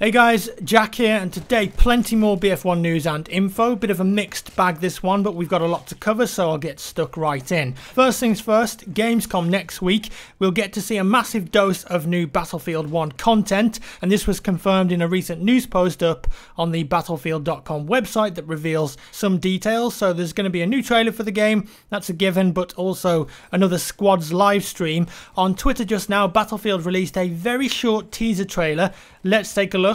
Hey guys, Jack here, and today plenty more BF1 news and info. Bit of a mixed bag this one, but we've got a lot to cover, so I'll get stuck right in. First things first, Gamescom next week, we'll get to see a massive dose of new Battlefield 1 content, and this was confirmed in a recent news post up on the Battlefield.com website that reveals some details. So there's going to be a new trailer for the game, that's a given, but also another squads live stream. On Twitter just now, Battlefield released a very short teaser trailer. Let's take a look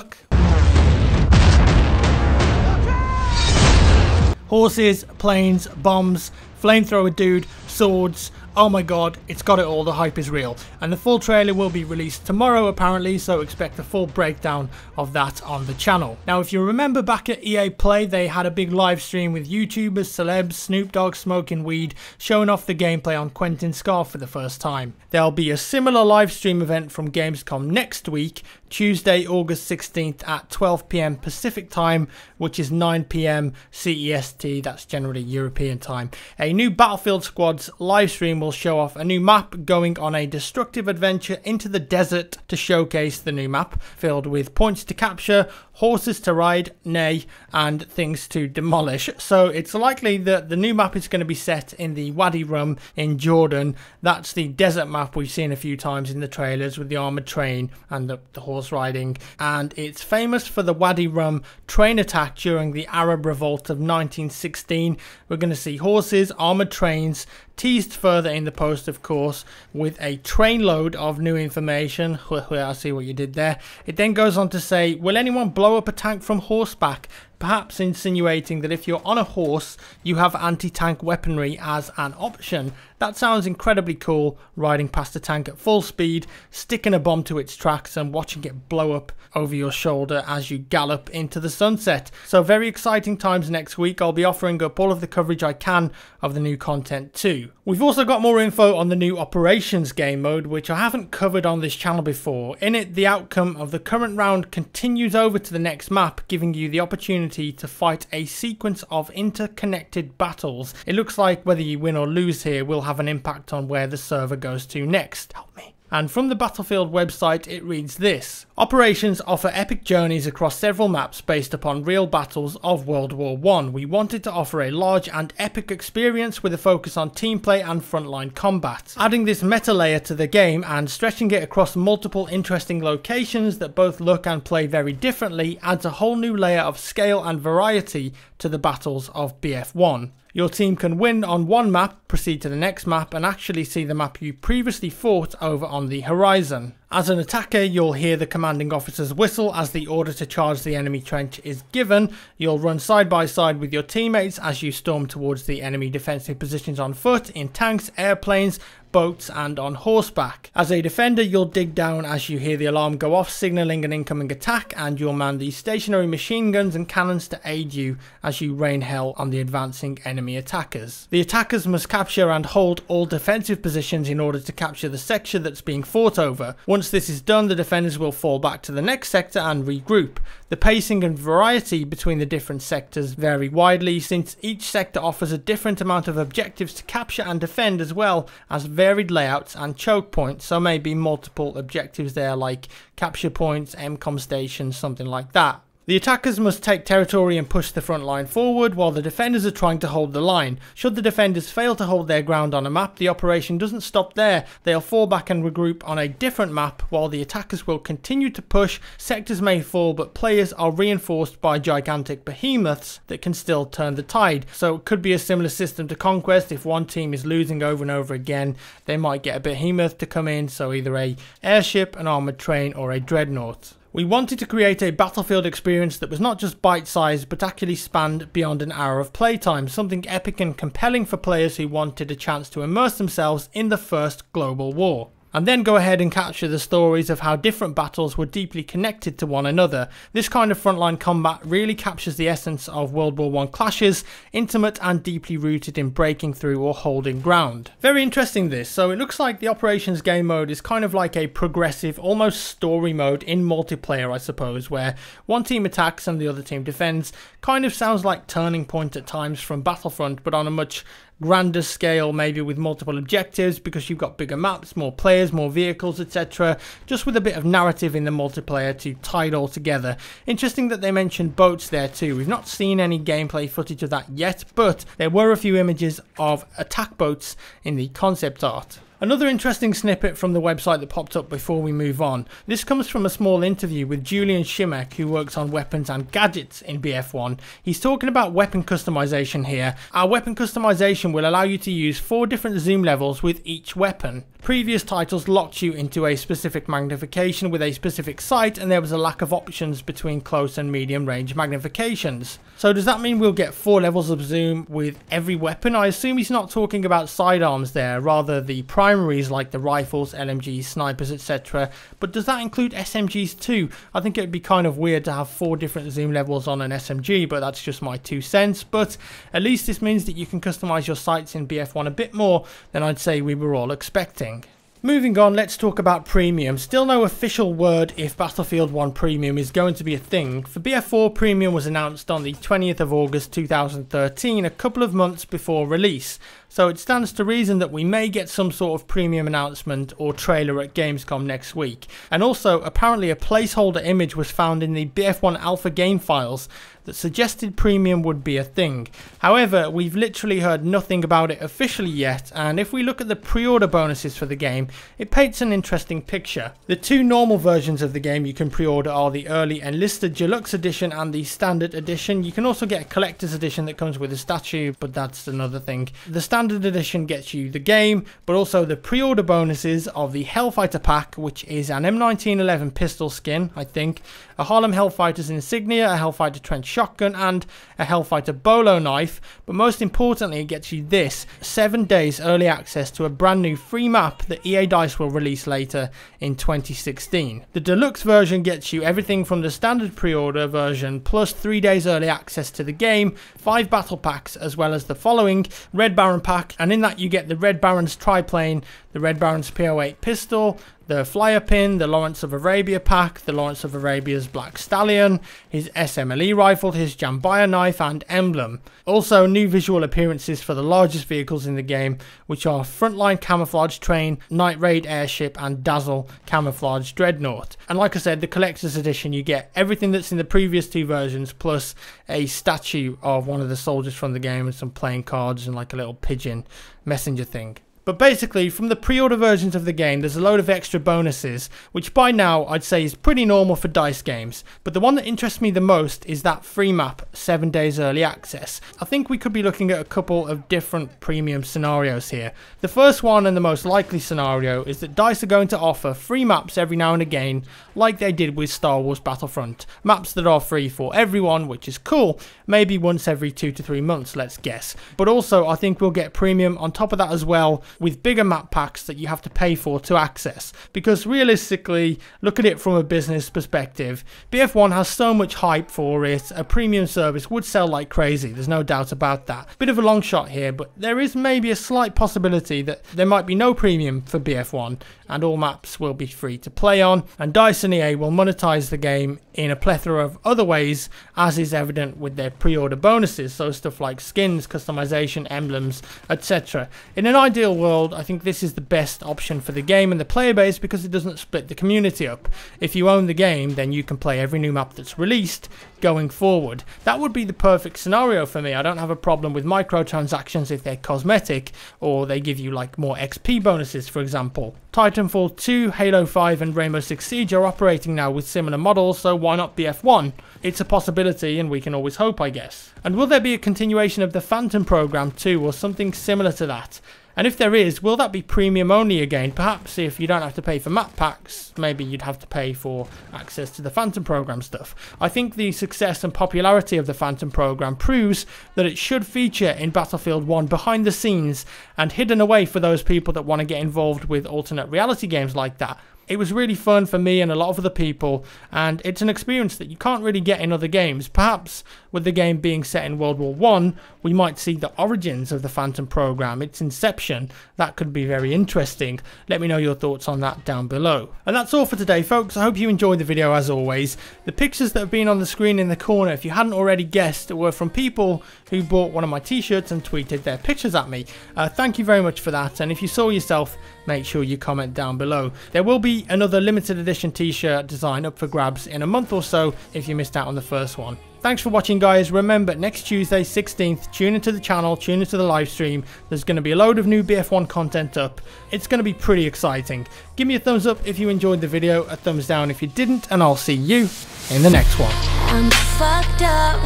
Horses, planes, bombs, flamethrower dude, swords, oh my god, it's got it all, the hype is real. And the full trailer will be released tomorrow apparently, so expect a full breakdown of that on the channel. Now if you remember back at EA Play, they had a big live stream with YouTubers, celebs, Snoop Dogg smoking weed, showing off the gameplay on Quentin Scar for the first time. There'll be a similar live stream event from Gamescom next week, Tuesday, August 16th at 12pm Pacific time, which is 9pm CEST, that's generally European time. A new Battlefield Squads live stream will show off a new map going on a destructive adventure into the desert to showcase the new map, filled with points to capture, horses to ride, nay, and things to demolish. So it's likely that the new map is going to be set in the Wadi Rum in Jordan. That's the desert map we've seen a few times in the trailers with the armoured train and the, the horse riding. And it's famous for the Wadi Rum train attack during the Arab Revolt of 1916. We're going to see horses, armoured trains, teased further in the post, of course, with a trainload of new information. I see what you did there. It then goes on to say, will anyone blow up a tank from horseback? Perhaps insinuating that if you're on a horse, you have anti-tank weaponry as an option. That sounds incredibly cool, riding past a tank at full speed, sticking a bomb to its tracks and watching it blow up over your shoulder as you gallop into the sunset. So very exciting times next week. I'll be offering up all of the coverage I can of the new content too. We've also got more info on the new Operations game mode, which I haven't covered on this channel before. In it, the outcome of the current round continues over to the next map, giving you the opportunity to fight a sequence of interconnected battles. It looks like whether you win or lose here will have have an impact on where the server goes to next. Help me. And from the Battlefield website, it reads this Operations offer epic journeys across several maps based upon real battles of World War I. We wanted to offer a large and epic experience with a focus on team play and frontline combat. Adding this meta layer to the game and stretching it across multiple interesting locations that both look and play very differently adds a whole new layer of scale and variety to the battles of BF1. Your team can win on one map, proceed to the next map, and actually see the map you previously fought over on the horizon. As an attacker, you'll hear the commanding officer's whistle as the order to charge the enemy trench is given. You'll run side by side with your teammates as you storm towards the enemy defensive positions on foot, in tanks, airplanes, boats and on horseback. As a defender you'll dig down as you hear the alarm go off signalling an incoming attack and you'll man the stationary machine guns and cannons to aid you as you rain hell on the advancing enemy attackers. The attackers must capture and hold all defensive positions in order to capture the sector that's being fought over. Once this is done, the defenders will fall back to the next sector and regroup. The pacing and variety between the different sectors vary widely since each sector offers a different amount of objectives to capture and defend as well as varied layouts and choke points. So maybe multiple objectives there like capture points, MCOM stations, something like that. The attackers must take territory and push the front line forward while the defenders are trying to hold the line. Should the defenders fail to hold their ground on a map, the operation doesn't stop there. They'll fall back and regroup on a different map while the attackers will continue to push. Sectors may fall, but players are reinforced by gigantic behemoths that can still turn the tide. So it could be a similar system to Conquest. If one team is losing over and over again, they might get a behemoth to come in, so either a airship, an armoured train, or a dreadnought. We wanted to create a Battlefield experience that was not just bite-sized but actually spanned beyond an hour of playtime, something epic and compelling for players who wanted a chance to immerse themselves in the first global war and then go ahead and capture the stories of how different battles were deeply connected to one another. This kind of frontline combat really captures the essence of World War I clashes, intimate and deeply rooted in breaking through or holding ground. Very interesting this, so it looks like the operations game mode is kind of like a progressive, almost story mode in multiplayer I suppose, where one team attacks and the other team defends. Kind of sounds like Turning Point at times from Battlefront, but on a much grander scale, maybe with multiple objectives because you've got bigger maps, more players, more vehicles, etc. Just with a bit of narrative in the multiplayer to tie it all together. Interesting that they mentioned boats there too. We've not seen any gameplay footage of that yet, but there were a few images of attack boats in the concept art. Another interesting snippet from the website that popped up before we move on. This comes from a small interview with Julian Shimek, who works on weapons and gadgets in BF1. He's talking about weapon customization here. Our weapon customization will allow you to use four different zoom levels with each weapon. Previous titles locked you into a specific magnification with a specific sight and there was a lack of options between close and medium range magnifications. So does that mean we'll get 4 levels of zoom with every weapon? I assume he's not talking about sidearms there, rather the primaries like the rifles, LMGs, snipers etc. But does that include SMGs too? I think it would be kind of weird to have 4 different zoom levels on an SMG but that's just my 2 cents. But at least this means that you can customize your sights in BF1 a bit more than I'd say we were all expecting. Moving on, let's talk about Premium. Still no official word if Battlefield 1 Premium is going to be a thing. For BF4, Premium was announced on the 20th of August 2013, a couple of months before release. So it stands to reason that we may get some sort of premium announcement or trailer at Gamescom next week. And also, apparently a placeholder image was found in the BF1 alpha game files that suggested premium would be a thing. However, we've literally heard nothing about it officially yet, and if we look at the pre-order bonuses for the game, it paints an interesting picture. The two normal versions of the game you can pre-order are the early enlisted deluxe edition and the standard edition. You can also get a collector's edition that comes with a statue, but that's another thing. The standard Standard Edition gets you the game, but also the pre-order bonuses of the Hellfighter pack, which is an M1911 pistol skin, I think, a Harlem Hellfighters insignia, a Hellfighter trench shotgun, and a Hellfighter bolo knife. But most importantly, it gets you this, 7 days early access to a brand new free map that EA DICE will release later in 2016. The deluxe version gets you everything from the standard pre-order version, plus 3 days early access to the game, 5 battle packs, as well as the following, Red Baron pack pack, and in that you get the Red Baron's triplane, the Red Baron's P08 pistol, the Flyer Pin, the Lawrence of Arabia pack, the Lawrence of Arabia's Black Stallion, his SMLE rifle, his Jambiya knife, and emblem. Also, new visual appearances for the largest vehicles in the game, which are Frontline Camouflage Train, Night Raid Airship, and Dazzle Camouflage Dreadnought. And like I said, the Collector's Edition, you get everything that's in the previous two versions, plus a statue of one of the soldiers from the game and some playing cards and like a little pigeon messenger thing. But basically, from the pre-order versions of the game, there's a load of extra bonuses, which by now I'd say is pretty normal for DICE games. But the one that interests me the most is that free map, 7 days early access. I think we could be looking at a couple of different premium scenarios here. The first one and the most likely scenario is that DICE are going to offer free maps every now and again, like they did with Star Wars Battlefront. Maps that are free for everyone, which is cool, maybe once every 2 to 3 months, let's guess. But also, I think we'll get premium on top of that as well, with bigger map packs that you have to pay for to access. Because realistically, look at it from a business perspective, BF1 has so much hype for it, a premium service would sell like crazy, there's no doubt about that. Bit of a long shot here, but there is maybe a slight possibility that there might be no premium for BF1 and all maps will be free to play on, and and EA will monetize the game in a plethora of other ways, as is evident with their pre-order bonuses, so stuff like skins, customization, emblems, etc. In an ideal world, I think this is the best option for the game and the player base because it doesn't split the community up. If you own the game, then you can play every new map that's released going forward. That would be the perfect scenario for me. I don't have a problem with microtransactions if they're cosmetic or they give you like more XP bonuses, for example. Titanfall 2, Halo 5 and Rainbow Six Siege are operating now with similar models, so why not BF1? It's a possibility and we can always hope, I guess. And will there be a continuation of the Phantom program too, or something similar to that? And if there is, will that be premium only again? Perhaps if you don't have to pay for map packs, maybe you'd have to pay for access to the Phantom program stuff. I think the success and popularity of the Phantom program proves that it should feature in Battlefield 1 behind the scenes and hidden away for those people that want to get involved with alternate reality games like that. It was really fun for me and a lot of other people, and it's an experience that you can't really get in other games. Perhaps with the game being set in World War One, we might see the origins of the Phantom program, its inception. That could be very interesting. Let me know your thoughts on that down below. And that's all for today, folks. I hope you enjoyed the video as always. The pictures that have been on the screen in the corner, if you hadn't already guessed, were from people who bought one of my t-shirts and tweeted their pictures at me. Uh, thank you very much for that, and if you saw yourself, make sure you comment down below. There will be another limited edition t-shirt design up for grabs in a month or so if you missed out on the first one. Thanks for watching guys, remember next Tuesday 16th, tune into the channel, tune into the live stream, there's going to be a load of new BF1 content up, it's going to be pretty exciting. Give me a thumbs up if you enjoyed the video, a thumbs down if you didn't, and I'll see you in the next one. I'm fucked up,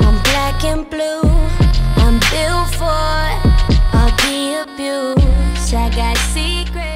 I'm black and blue, I'm built for. I got secrets.